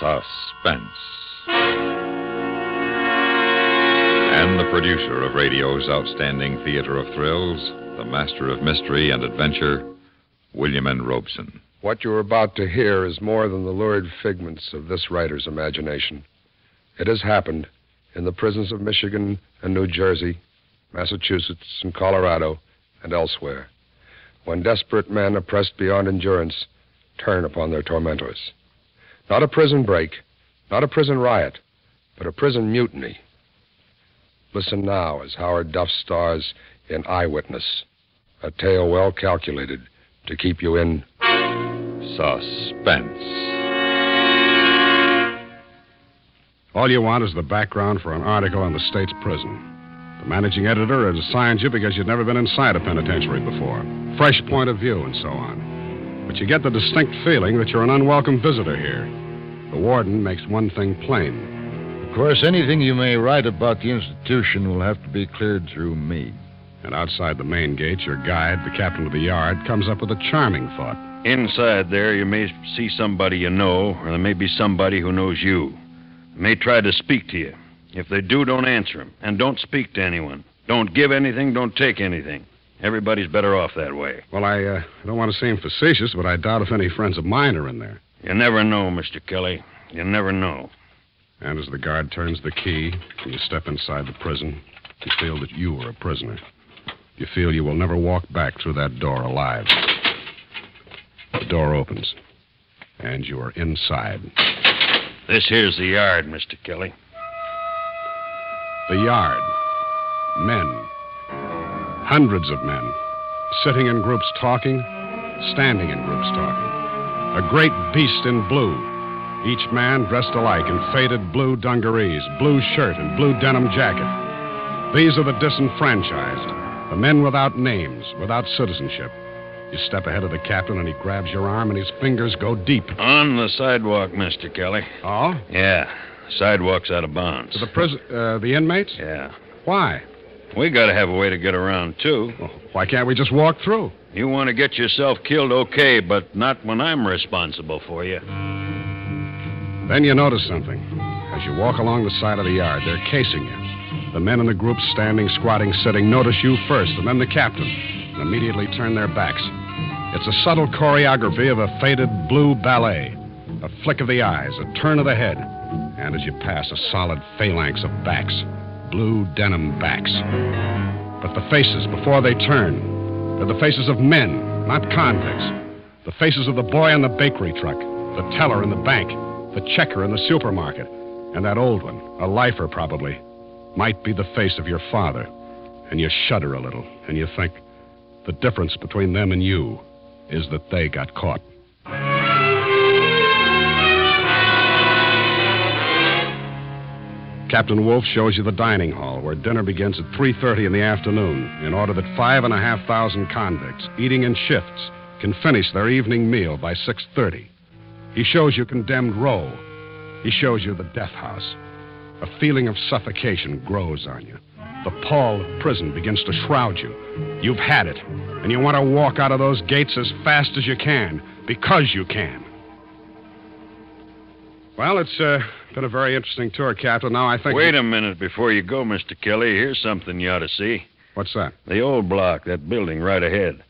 Suspense. And the producer of radio's outstanding theater of thrills, the master of mystery and adventure, William N. Robson. What you're about to hear is more than the lurid figments of this writer's imagination. It has happened in the prisons of Michigan and New Jersey, Massachusetts and Colorado, and elsewhere, when desperate men, oppressed beyond endurance, turn upon their tormentors. Not a prison break, not a prison riot, but a prison mutiny. Listen now as Howard Duff stars in Eyewitness, a tale well calculated to keep you in Suspense. All you want is the background for an article on the state's prison. The managing editor has assigned you because you've never been inside a penitentiary before. Fresh point of view and so on. But you get the distinct feeling that you're an unwelcome visitor here. The warden makes one thing plain. Of course, anything you may write about the institution will have to be cleared through me. And outside the main gate, your guide, the captain of the yard, comes up with a charming thought. Inside there, you may see somebody you know, or there may be somebody who knows you. They may try to speak to you. If they do, don't answer them, and don't speak to anyone. Don't give anything, don't take anything. Everybody's better off that way. Well, I uh, don't want to seem facetious, but I doubt if any friends of mine are in there. You never know, Mr. Kelly. You never know. And as the guard turns the key and you step inside the prison, you feel that you are a prisoner. You feel you will never walk back through that door alive. The door opens, and you are inside. This here's the yard, Mr. Kelly. The yard. Men. Hundreds of men. Sitting in groups talking, standing in groups talking. A great beast in blue. Each man dressed alike in faded blue dungarees, blue shirt, and blue denim jacket. These are the disenfranchised, the men without names, without citizenship. You step ahead of the captain, and he grabs your arm, and his fingers go deep. On the sidewalk, Mr. Kelly. Oh? Yeah. Sidewalk's out of bounds. To the prison, uh, the inmates? Yeah. Why? We gotta have a way to get around, too. Well, why can't we just walk through? You want to get yourself killed, okay, but not when I'm responsible for you. Then you notice something. As you walk along the side of the yard, they're casing you. The men in the group standing, squatting, sitting notice you first, and then the captain, and immediately turn their backs. It's a subtle choreography of a faded blue ballet. A flick of the eyes, a turn of the head, and as you pass, a solid phalanx of backs. Blue denim backs. But the faces, before they turn, they're the faces of men, not convicts. The faces of the boy in the bakery truck, the teller in the bank, the checker in the supermarket, and that old one, a lifer probably, might be the face of your father. And you shudder a little, and you think the difference between them and you is that they got caught. Captain Wolf shows you the dining hall where dinner begins at 3.30 in the afternoon in order that five and a half thousand convicts, eating in shifts, can finish their evening meal by 6.30. He shows you condemned row. He shows you the death house. A feeling of suffocation grows on you. The pall of prison begins to shroud you. You've had it, and you want to walk out of those gates as fast as you can, because you can. Well, it's uh, been a very interesting tour, Captain. Now I think. Wait a minute before you go, Mr. Kelly. Here's something you ought to see. What's that? The old block, that building right ahead.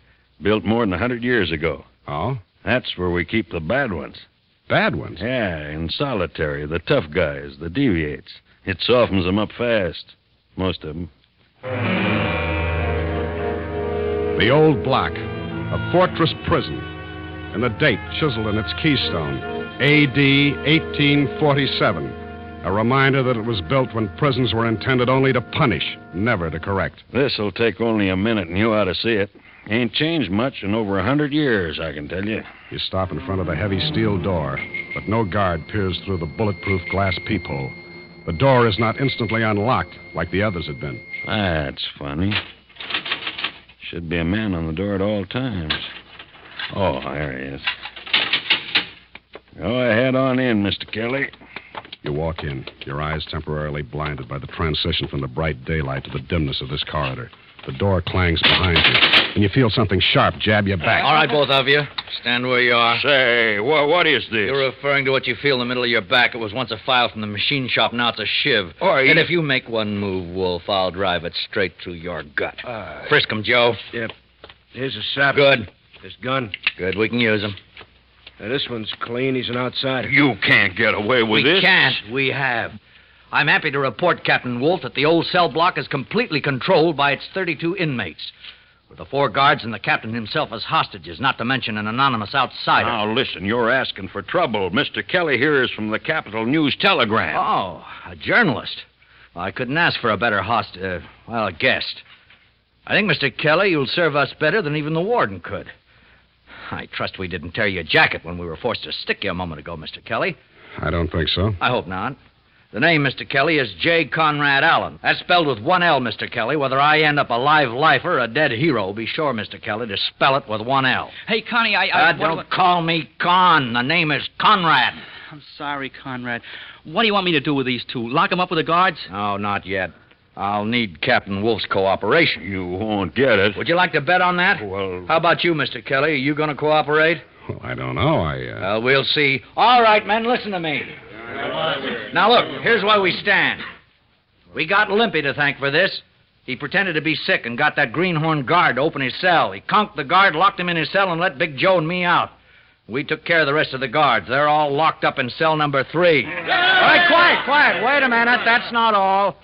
Built more than a hundred years ago. Oh? That's where we keep the bad ones. Bad ones? Yeah, in solitary. The tough guys, the deviates. It softens them up fast. Most of them. The old block, a fortress prison, and the date chiseled in its keystone, AD 1847. A reminder that it was built when prisons were intended only to punish, never to correct. This'll take only a minute, and you ought to see it. Ain't changed much in over a hundred years, I can tell you. You stop in front of the heavy steel door, but no guard peers through the bulletproof glass peephole. The door is not instantly unlocked like the others had been. That's funny. Should be a man on the door at all times. Oh, there he is. Go ahead on in, Mr. Kelly. You walk in, your eyes temporarily blinded by the transition from the bright daylight to the dimness of this corridor. The door clangs behind you, and you feel something sharp jab your back. All right, both of you. Stand where you are. Say, wha what is this? You're referring to what you feel in the middle of your back. It was once a file from the machine shop, now it's a shiv. Or and you- if you make one move, Wolf, I'll drive it straight through your gut. Uh, Frisk 'em, Joe. Yep. Here's a sap. Good. This gun. Good, we can use him. Now, this one's clean. He's an outsider. You can't get away with we this. can't. We have. I'm happy to report, Captain Wolf, that the old cell block is completely controlled by its 32 inmates. With the four guards and the captain himself as hostages, not to mention an anonymous outsider. Now, listen, you're asking for trouble. Mr. Kelly here is from the Capital News Telegram. Oh, a journalist. Well, I couldn't ask for a better host, uh, well, a guest. I think, Mr. Kelly, you'll serve us better than even the warden could. I trust we didn't tear your jacket when we were forced to stick you a moment ago, Mr. Kelly. I don't think so. I hope not. The name, Mr. Kelly, is J. Conrad Allen. That's spelled with one L, Mr. Kelly. Whether I end up a live lifer or a dead hero, be sure, Mr. Kelly, to spell it with one L. Hey, Connie, I. I Uh, don't call me Con. The name is Conrad. I'm sorry, Conrad. What do you want me to do with these two? Lock them up with the guards? No, not yet. I'll need Captain Wolf's cooperation. You won't get it. Would you like to bet on that? Well, How about you, Mr. Kelly? Are you going to cooperate? Well, I don't know. I, uh... Well, we'll see. All right, men, listen to me. Now, look, here's where we stand. We got Limpy to thank for this. He pretended to be sick and got that greenhorn guard to open his cell. He conked the guard, locked him in his cell, and let Big Joe and me out. We took care of the rest of the guards. They're all locked up in cell number three. All right, quiet, quiet. Wait a minute. That's not all.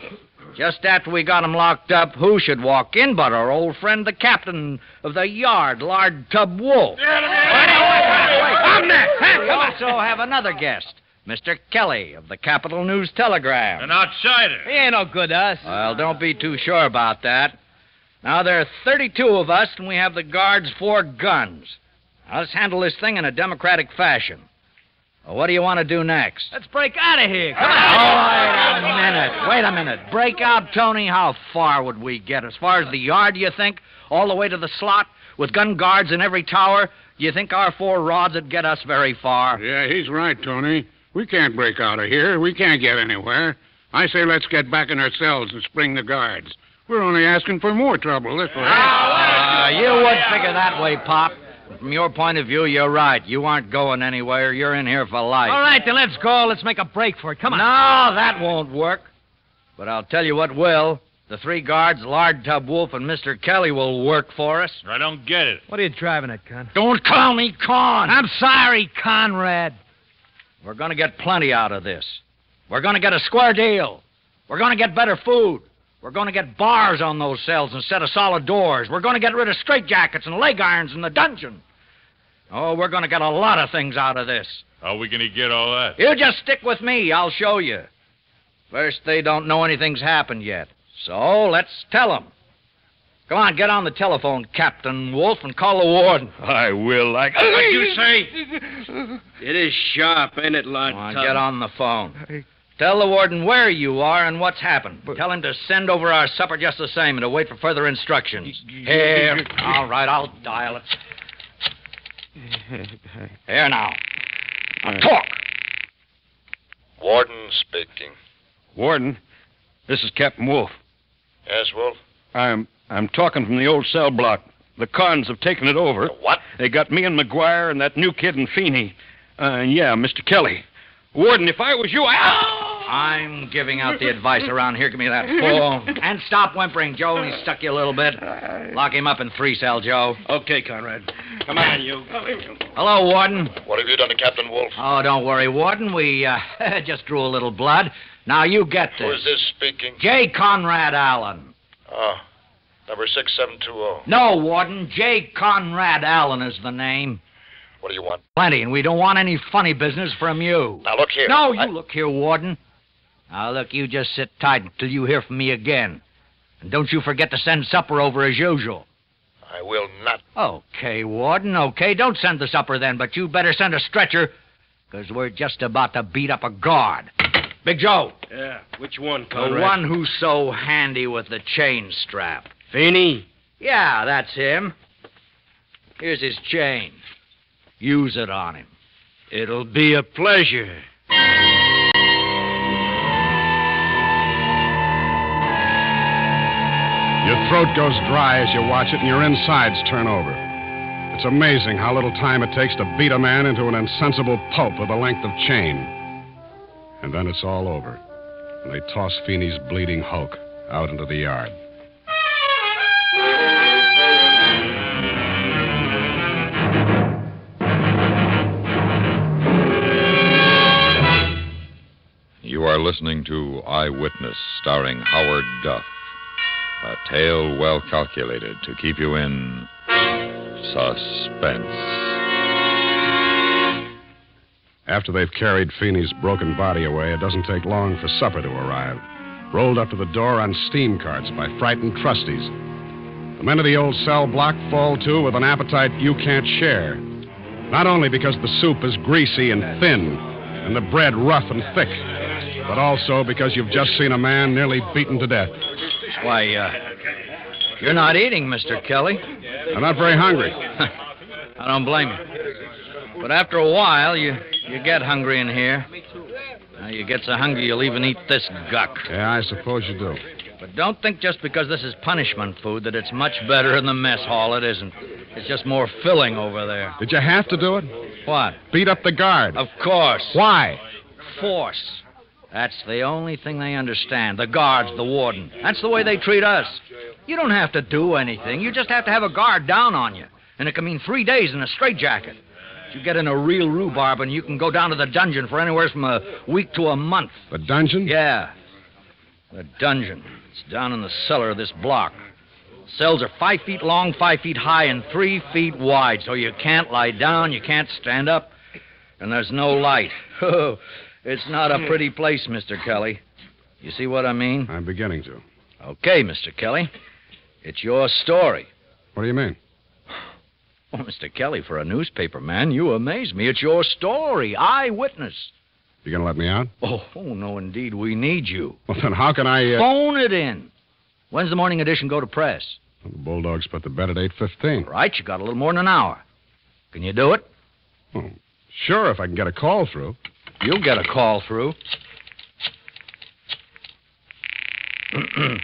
Just after we got 'em locked up, who should walk in but our old friend, the captain of the yard, Lard Tub Wolf. Wait, wait, wait, wait. I'm next. Hey, we also have another guest, Mr. Kelly of the Capital News Telegram. an outsider. He ain't no good to us. Well, don't be too sure about that. Now, there are 32 of us, and we have the guards four guns. Now, let's handle this thing in a democratic fashion. Well, what do you want to do next? Let's break out of here. Come Oh, on. wait a minute. Wait a minute. Break out, Tony. How far would we get? As far as the yard, do you think? All the way to the slot? With gun guards in every tower? Do you think our four rods would get us very far? Yeah, he's right, Tony. We can't break out of here. We can't get anywhere. I say let's get back in our cells and spring the guards. We're only asking for more trouble this way. Ah, you would figure that way, Pop. From your point of view, you're right. You aren't going anywhere. You're in here for life. All right, then let's go. Let's make a break for it. Come on. No, that won't work. But I'll tell you what will. The three guards, Lard Tub Wolf and Mr. Kelly, will work for us. I don't get it. What are you driving at, Con? Don't call me Con. I'm sorry, Conrad. We're going to get plenty out of this. We're going to get a square deal. We're going to get better food. We're going to get bars on those cells instead of solid doors. We're going to get rid of straitjackets and leg irons in the dungeon. Oh, we're going to get a lot of things out of this. How are we going to get all that? You just stick with me. I'll show you. First, they don't know anything's happened yet. So let's tell them. Come on, get on the telephone, Captain Wolf, and call the warden. I will. Like what you say? It is sharp, ain't it, Lord? Come on, Tub? get on the phone. Tell the warden where you are and what's happened. Tell him to send over our supper just the same and to wait for further instructions. Here. All right, I'll dial it. Here now. Now talk. Warden speaking. Warden, this is Captain Wolf. Yes, Wolf? I'm I'm talking from the old cell block. The cons have taken it over. What? They got me and McGuire and that new kid and Feeney. Uh, and yeah, Mr. Kelly. Warden, if I was you, I. I'm giving out the advice around here. Give me that phone. And stop whimpering, Joe. He stuck you a little bit. Lock him up in three cell, Joe. Okay, Conrad. Come on, you. Hello, Warden. What have you done to Captain Wolf? Oh, don't worry, Warden. We uh, just drew a little blood. Now you get this. Who is this speaking? J. Conrad Allen. Oh, number 6720. No, Warden. J. Conrad Allen is the name. What do you want? Plenty, and we don't want any funny business from you. Now, look here. No, you I- look here, Warden. Now, look, you just sit tight until you hear from me again. And don't you forget to send supper over as usual. I will not. Okay, Warden, okay. Don't send the supper then, but you better send a stretcher, because we're just about to beat up a guard. Big Joe, Yeah, which one, the one who's so handy with the chain strap. Feeney. Yeah, that's him. Here's his chain. Use it on him. It'll be a pleasure. Throat goes dry as you watch it, and your insides turn over. It's amazing how little time it takes to beat a man into an insensible pulp with a length of chain. And then it's all over. And they toss Feeney's bleeding hulk out into the yard. You are listening to Eyewitness, starring Howard Duff. A tale well calculated to keep you in suspense. After they've carried Feeney's broken body away, it doesn't take long for supper to arrive. Rolled up to the door on steam carts by frightened trusties. The men of the old cell block fall to with an appetite you can't share. Not only because the soup is greasy and thin, and the bread rough and thick, but also because you've just seen a man nearly beaten to death. Why, uh, you're not eating, Mr. Kelly. I'm not very hungry. I don't blame you. But after a while, you, you get hungry in here. Now, you get so hungry you'll even eat this guck. Yeah, I suppose you do. But don't think just because this is punishment food that it's much better in the mess hall. It isn't. It's just more filling over there. Did you have to do it? What? Beat up the guard. Of course. Why? Force. That's the only thing they understand. The guards, the warden. That's the way they treat us. You don't have to do anything. You just have to have a guard down on you. And it can mean three days in a straitjacket. You get in a real rhubarb and you can go down to the dungeon for anywhere from a week to a month. The dungeon? Yeah. The dungeon. It's down in the cellar of this block. Cells are five feet long, five feet high, and three feet wide, so you can't lie down, you can't stand up, and there's no light. Oh, It's not a pretty place, Mr. Kelly. You see what I mean? I'm beginning to. Okay, Mr. Kelly. It's your story. What do you mean? Oh, Mr. Kelly, for a newspaper man, you amaze me. It's your story. Eyewitness. You gonna let me out? Oh, oh no, indeed. We need you. Well, then how can I? Uh... Phone it in. When's the morning edition go to press? Well, the Bulldogs put the bed at eight fifteen. Right, you got a little more than an hour. Can you do it? Oh, sure, if I can get a call through. You'll get a call through.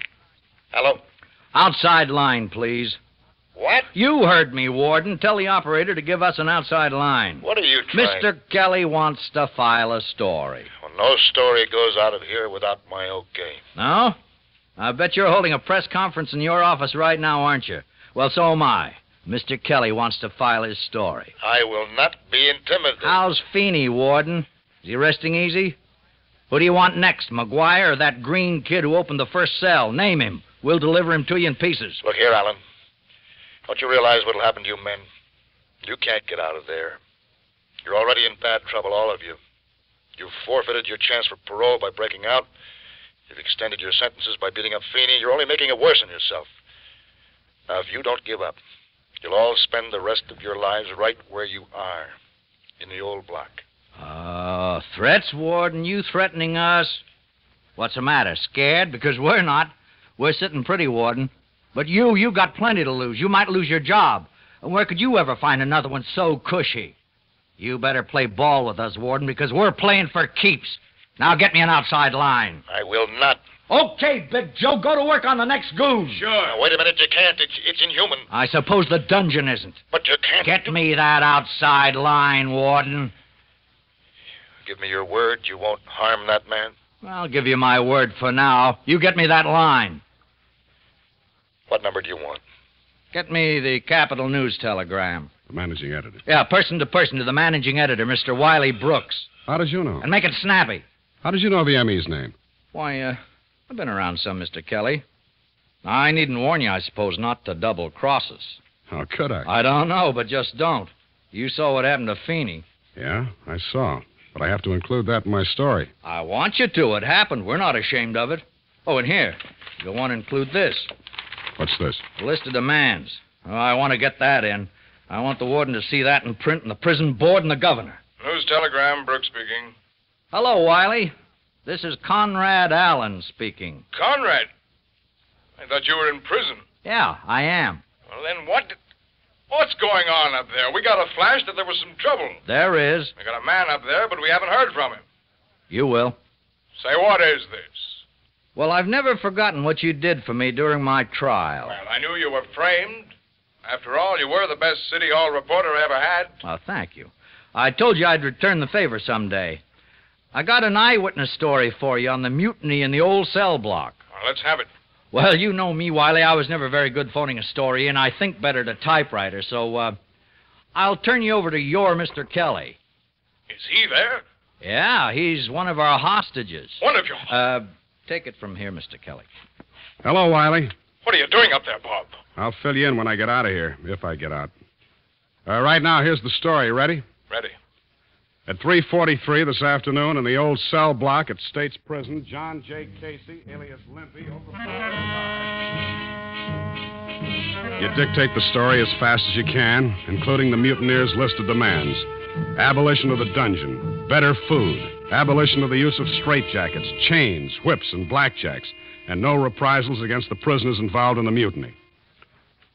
Hello? Outside line, please. What? You heard me, Warden. Tell the operator to give us an outside line. What are you trying... Mr. Kelly wants to file a story. Well, no story goes out of here without my okay. No? I bet you're holding a press conference in your office right now, aren't you? Well, so am I. Mr. Kelly wants to file his story. I will not be intimidated. How's Feeney, Warden? Is he resting easy? Who do you want next, McGuire or that green kid who opened the first cell? Name him. We'll deliver him to you in pieces. Look here, Allen. Don't you realize what'll happen to you men? You can't get out of there. You're already in bad trouble, all of you. You've forfeited your chance for parole by breaking out. You've extended your sentences by beating up Feeney. You're only making it worse on yourself. Now, if you don't give up, you'll all spend the rest of your lives right where you are, in the old block. Uh, threats, Warden? You threatening us? What's the matter? Scared? Because we're not. We're sitting pretty, Warden. But you, you got plenty to lose. You might lose your job. And where could you ever find another one so cushy? You better play ball with us, Warden, because we're playing for keeps. Now get me an outside line. I will not. Okay, Big Joe, go to work on the next goon. Sure. Now, wait a minute. You can't. It's, it's inhuman. I suppose the dungeon isn't. But you can't. Get me that outside line, Warden. Give me your word you won't harm that man. I'll give you my word for now. You get me that line. What number do you want? Get me the Capital News telegram. The managing editor. Yeah, person to person to the managing editor, Mr. Wiley Brooks. How did you know? And make it snappy. How did you know the ME's name? Why, uh, I've been around some, Mr. Kelly. I needn't warn you, I suppose, not to double cross us. How could I? I don't know, but just don't. You saw what happened to Feeney. Yeah, I saw. But I have to include that in my story. I want you to. It happened. We're not ashamed of it. Oh, and here, you'll want to include this. What's this? A list of demands. Oh, I want to get that in. I want the warden to see that in print in the prison board and the governor. News telegram, Brooks speaking. Hello, Wiley. This is Conrad Allen speaking. Conrad? I thought you were in prison. Yeah, I am. Well, then what? What's going on up there? We got a flash that there was some trouble. There is. We got a man up there, but we haven't heard from him. You will. Say, what is this? Well, I've never forgotten what you did for me during my trial. Well, I knew you were framed. After all, you were the best City Hall reporter I ever had. Well, thank you. I told you I'd return the favor someday. I got an eyewitness story for you on the mutiny in the old cell block. Well, let's have it. Well, you know me, Wiley. I was never very good phoning a story, and I think better to typewriter, so uh, I'll turn you over to your Mr. Kelly. Is he there? Yeah, he's one of our hostages. One of you. Uh, take it from here, Mr. Kelly. Hello, Wiley. What are you doing up there, Bob? I'll fill you in when I get out of here, if I get out. Uh, right now, here's the story. Ready? Ready. At 3:43 this afternoon, in the old cell block at State's Prison, John J. Casey, alias Limpy, You dictate the story as fast as you can, including the mutineers' list of demands: abolition of the dungeon, better food, abolition of the use of straitjackets, chains, whips, and blackjacks, and no reprisals against the prisoners involved in the mutiny.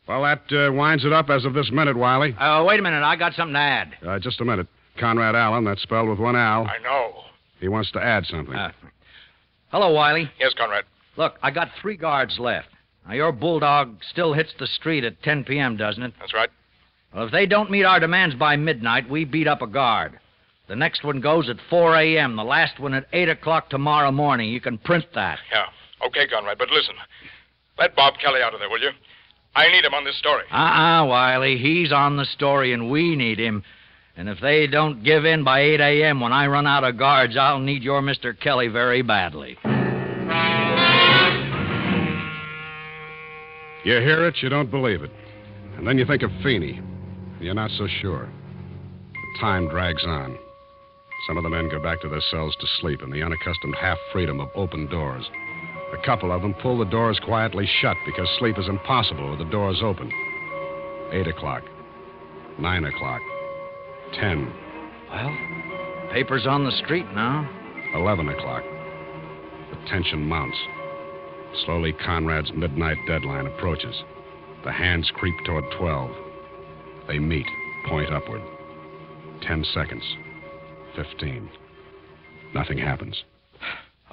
Well, that uh, winds it up as of this minute, Wiley. Uh, wait a minute. I got something to add. Uh, just a minute. Conrad Allen, that's spelled with one L. I know. He wants to add something. Uh, hello, Wiley. Yes, Conrad. Look, I got three guards left. Now, your bulldog still hits the street at 10 p.m., doesn't it? That's right. Well, if they don't meet our demands by midnight, we beat up a guard. The next one goes at 4 a.m., the last one at 8 o'clock tomorrow morning. You can print that. Yeah. Okay, Conrad, but listen. Let Bob Kelly out of there, will you? I need him on this story. Uh uh Wiley. He's on the story, and we need him. And if they don't give in by 8 a.m. when I run out of guards, I'll need your Mr. Kelly very badly. You hear it, you don't believe it. And then you think of Feeney. You're not so sure. The time drags on. Some of the men go back to their cells to sleep in the unaccustomed half freedom of open doors. A couple of them pull the doors quietly shut because sleep is impossible with the doors open. Eight o'clock. Nine o'clock. Ten. Well, papers on the street now. Eleven o'clock. The tension mounts. Slowly, Conrad's midnight deadline approaches. The hands creep toward 12. They meet, point upward. Ten seconds. Fifteen. Nothing happens.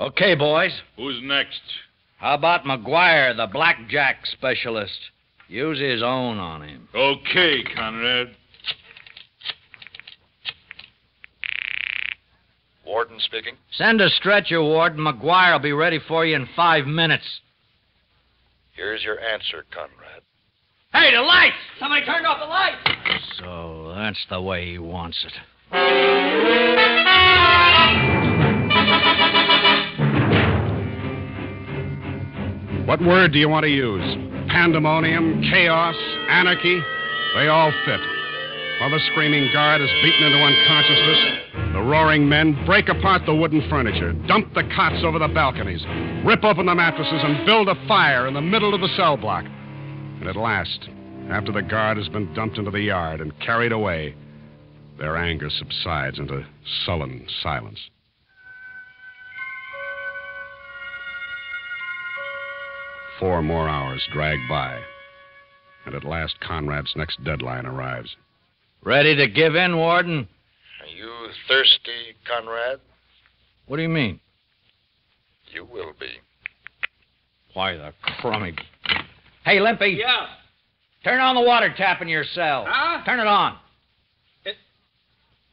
Okay, boys. Who's next? How about McGuire, the blackjack specialist? Use his own on him. Okay, Conrad. Warden speaking. Send a stretcher, Warden. McGuire will be ready for you in five minutes. Here's your answer, Conrad. Hey, the lights! Somebody turned off the lights! So that's the way he wants it. What word do you want to use? Pandemonium, chaos, anarchy? They all fit. While the screaming guard is beaten into unconsciousness, the roaring men break apart the wooden furniture, dump the cots over the balconies, rip open the mattresses, and build a fire in the middle of the cell block. And at last, after the guard has been dumped into the yard and carried away, their anger subsides into sullen silence. Four more hours drag by, and at last Conrad's next deadline arrives. Ready to give in, Warden? Are you thirsty, Conrad? What do you mean? You will be. Why, the crummy. Hey, Limpy. Yeah. Turn on the water tap in your cell. Huh? Turn it on. It,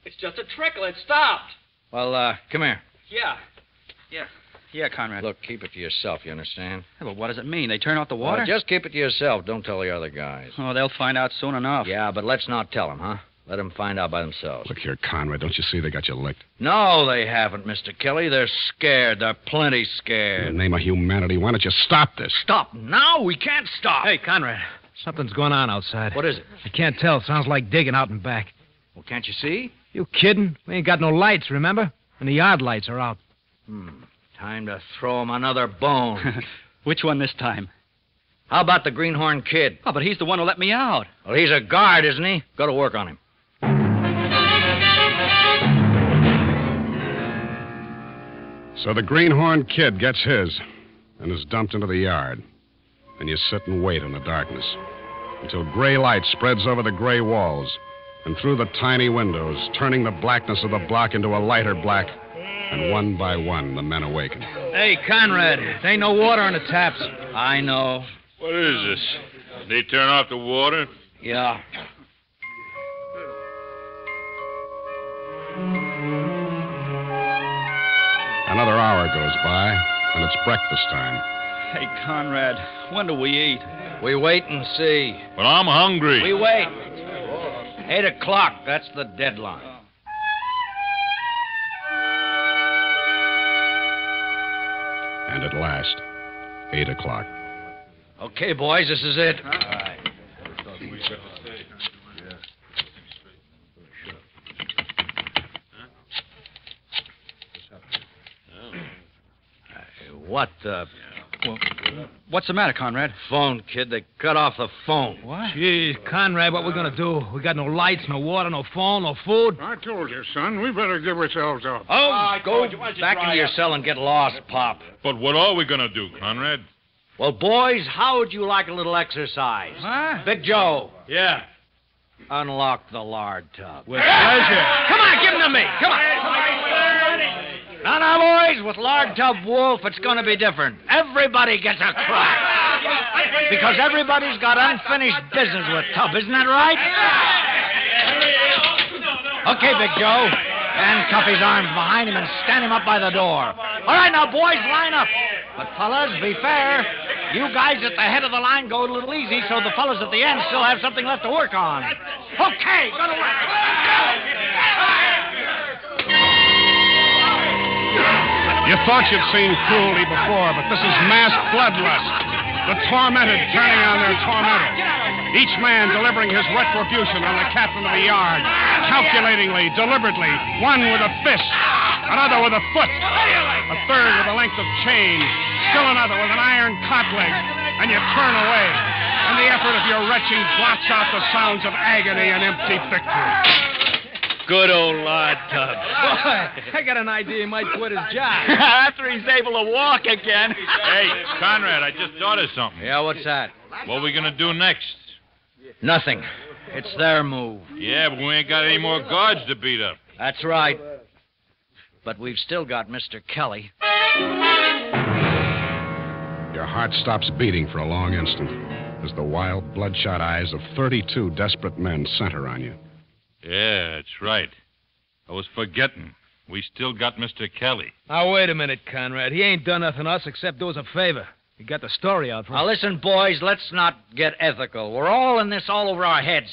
It's just a trickle. It stopped. Well, uh, come here. Yeah. Yeah. Yeah, Conrad. Look, keep it to yourself, you understand? Yeah, but what does it mean? They turn off the water? Well, just keep it to yourself. Don't tell the other guys. Oh, they'll find out soon enough. Yeah, but let's not tell them, huh? Let them find out by themselves. Look here, Conrad, don't you see they got you licked? No, they haven't, Mr. Kelly. They're scared. They're plenty In scared. the name of humanity, why don't you stop this? Stop now. We can't stop. Hey, Conrad. Something's going on outside. What is it? I can't tell. Sounds like digging out and back. Well, can't you see? You kidding? We ain't got no lights, remember? And the yard lights are out. Hmm. Time to throw him another bone. Which one this time? How about the greenhorn kid? Oh, but he's the one who let me out. Well, he's a guard, isn't he? Go to work on him. So the greenhorn kid gets his and is dumped into the yard. And you sit and wait in the darkness until gray light spreads over the gray walls and through the tiny windows, turning the blackness of the block into a lighter black. And one by one, the men awaken. Hey, Conrad, there ain't no water on the taps. I know. What is this? They turn off the water? Yeah. Another hour goes by, and it's breakfast time. Hey, Conrad, when do we eat? We wait and see. Well, I'm hungry. We wait. Eight o'clock, that's the deadline. And at last, eight o'clock. Okay, boys, this is it. What the? Well, what's the matter, Conrad? Phone, kid. They cut off the phone. What? Gee, Conrad, what we gonna do? We got no lights, no water, no phone, no food. I told you, son, we better give ourselves up. Oh, go back into your cell and get lost, Pop. But what are we going to do, Conrad? Well, boys, how would you like a little exercise? Huh? Big Joe, Yeah. unlock the lard tub. With pleasure. Come on, give him to me. Come on. Now, now, boys, with Lard Tub Wolf, it's going to be different. Everybody gets a crack. Because everybody's got unfinished business with Tub, isn't that right? Okay, Big Joe. Handcuff his arms behind him and stand him up by the door. All right, now, boys, line up. But, fellas, be fair. You guys at the head of the line go a little easy so the fellas at the end still have something left to work on. Okay, go to work. You thought you'd seen cruelty before, but this is mass bloodlust. The tormented turning on their tormentor. Each man delivering his retribution on the captain of the yard. Calculatingly, deliberately, one with a fist, another with a foot, a third with a length of chain, still another with an iron cot leg, and you turn away. And the effort of your retching blots out the sounds of agony and empty victory. Good old Lard Tub. Boy, I got an idea he might quit his job. After he's able to walk again. Hey, Conrad, I just thought of something. Yeah, what's that? What are we going to do next? Nothing. It's their move. Yeah, but we ain't got any more guards to beat up. That's right. But we've still got Mr. Kelly. Your heart stops beating for a long instant as the wild, bloodshot eyes of 32 desperate men center on you. Yeah, that's right. I was forgetting. We still got Mr. Kelly. Now, wait a minute, Conrad. He ain't done nothing to us except do us a favor. He got the story out for us. Now, listen, boys, let's not get ethical. We're all in this all over our heads.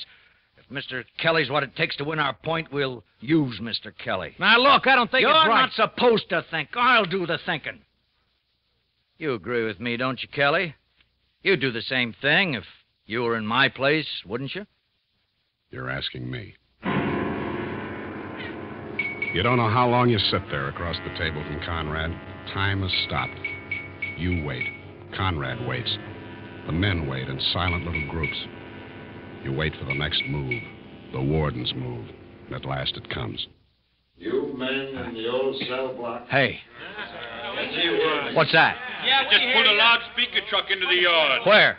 If Mr. Kelly's what it takes to win our point, we'll use Mr. Kelly. Now, look, I don't think You're it's right. not supposed to think. I'll do the thinking. You agree with me, don't you, Kelly? You'd do the same thing if you were in my place, wouldn't you? You're asking me. You don't know how long you sit there across the table from Conrad. Time has stopped. You wait. Conrad waits. The men wait in silent little groups. You wait for the next move, the warden's move. And at last it comes. You men in the old cell block. Hey, what's that? Yeah, just put a loudspeaker truck into the yard. Where?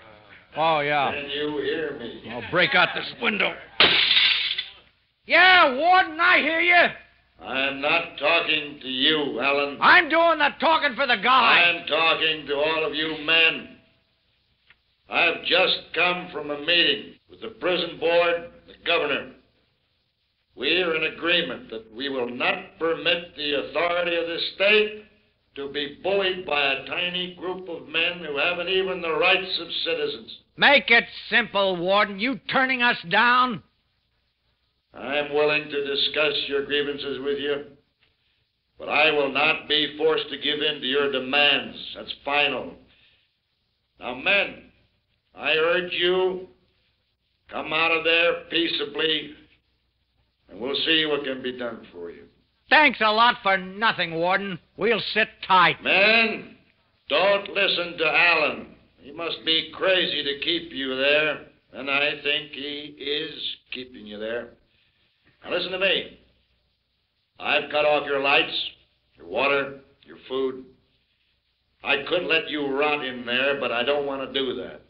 Oh, yeah. Can you hear me? I'll break out this window. Yeah, Warden, I hear you. I'm not talking to you, Allen. I'm doing the talking for the guy. I'm talking to all of you men. I've just come from a meeting with the prison board, the governor. We are in agreement that we will not permit the authority of this state to be bullied by a tiny group of men who haven't even the rights of citizens. Make it simple, Warden. You turning us down? I'm willing to discuss your grievances with you, but I will not be forced to give in to your demands. That's final. Now, men, I urge you, come out of there peaceably, and we'll see what can be done for you. Thanks a lot for nothing, Warden. We'll sit tight. Men, don't listen to Allen. He must be crazy to keep you there, and I think he is keeping you there. Now listen to me. I've cut off your lights, your water, your food. I could let you rot in there, but I don't want to do that.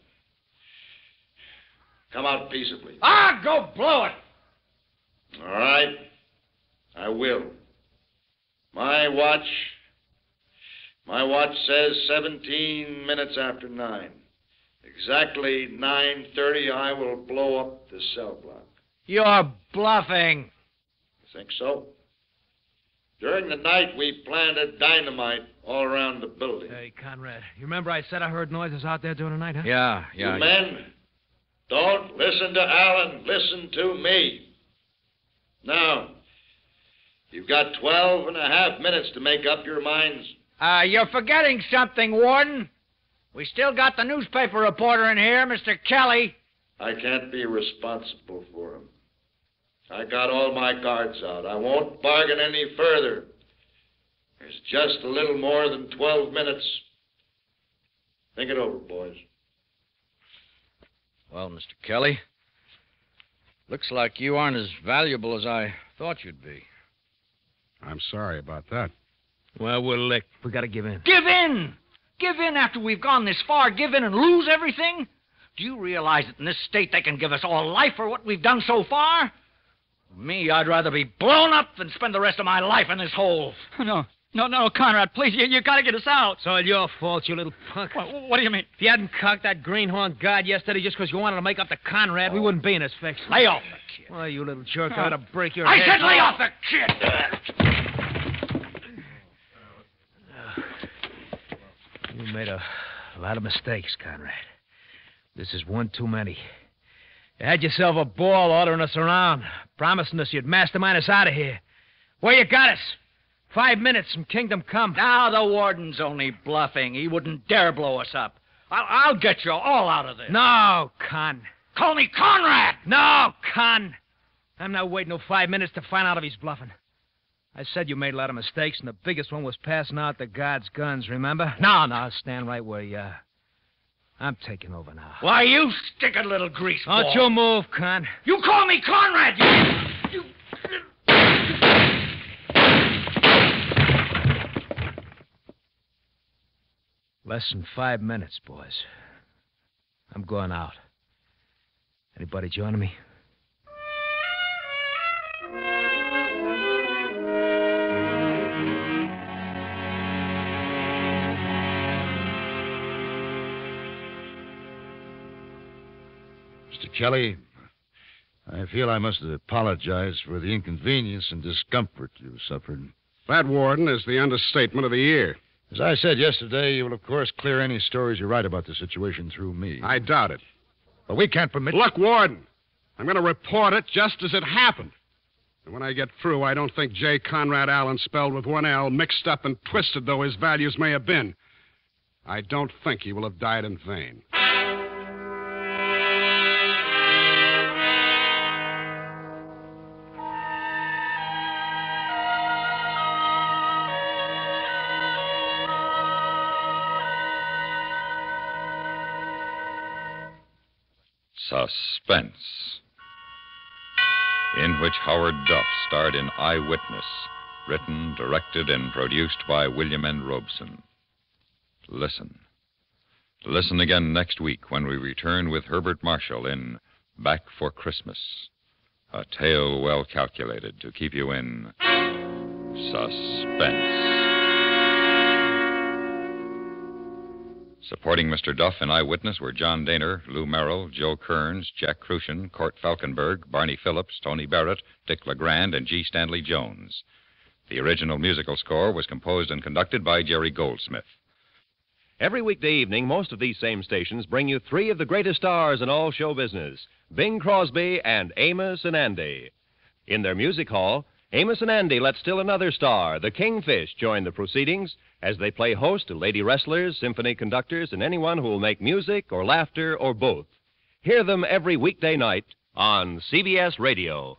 Come out peaceably. Ah, go blow it. All right? I will. My watch. My watch says 17 minutes after 9. Exactly 9.30, I will blow up the cell block. You're bluffing. You think so? During the night, we planted dynamite all around the building. Hey, Conrad, you remember I said I heard noises out there during the night, huh? Yeah, yeah. you men, don't listen to Allen. Listen to me. Now, you've got twelve and a half minutes to make up your minds. Uh, you're forgetting something, Warden. We still got the newspaper reporter in here, Mr. Kelly. I can't be responsible for him. I got all my guards out. I won't bargain any further. There's just a little more than 12 minutes. Think it over, boys. Well, Mr. Kelly, looks like you aren't as valuable as I thought you'd be. I'm sorry about that. Well, we're licked. We gotta give in. Give in! Give in after we've gone this far. Give in and lose everything? Do you realize that in this state they can give us all life for what we've done so far? Me, I'd rather be blown up than spend the rest of my life in this hole. Oh, no, no, no, Conrad, please, you, you gotta get us out. It's all your fault, you little punk. What, what do you mean? If you hadn't cocked that greenhorn guard yesterday just because you wanted to make up to Conrad, we wouldn't be in this fix. Lay off the kid. Well, you little jerk, I ought to break your I head. said lay off the kid! You made a lot of mistakes, Conrad. This is one too many. You had yourself a ball ordering us around, promising us you'd mastermind us out of here. Where you got us? Five minutes from Kingdom Come. Now the warden's only bluffing. He wouldn't dare blow us up. I'll, I'll get you all out of this. No, Con. Call me Conrad! No, Con. I'm not waiting no five minutes to find out if he's bluffing. I said you made a lot of mistakes, and the biggest one was passing out the guards' guns, remember? No, no, stand right where you are. I'm taking over now. Why, you stick a little grease Don't you move, Con. You call me Conrad, you... you... Less than five minutes, boys. I'm going out. Anybody joining me? Kelly, I feel I must apologize for the inconvenience and discomfort you suffered. That, Warden, is the understatement of the year. As I said yesterday, you will, of course, clear any stories you write about the situation through me. I doubt it. But we can't permit. Look, Warden, I'm going to report it just as it happened. And when I get through, I don't think J. Conrad Allen, spelled with one L, mixed up and twisted though his values may have been, I don't think he will have died in vain. Suspense, in which Howard Duff starred in Eyewitness, written, directed, and produced by William N. Robson. Listen. Listen again next week when we return with Herbert Marshall in Back for Christmas, a tale well calculated to keep you in suspense. Supporting Mr. Duff and Eyewitness were John Dehner, Lou Merrill, Joe Kearns, Jack Kruschen, Kurt Falkenburg, Barney Phillips, Tony Barrett, Dick LeGrand, and G. Stanley Jones. The original musical score was composed and conducted by Jerry Goldsmith. Every weekday evening, most of these same stations bring you three of the greatest stars in all show business Bing Crosby and Amos and Andy. In their music hall, Amos and Andy let still another star, the Kingfish, join the proceedings as they play host to lady wrestlers, symphony conductors, and anyone who will make music or laughter or both. Hear them every weekday night on CBS Radio.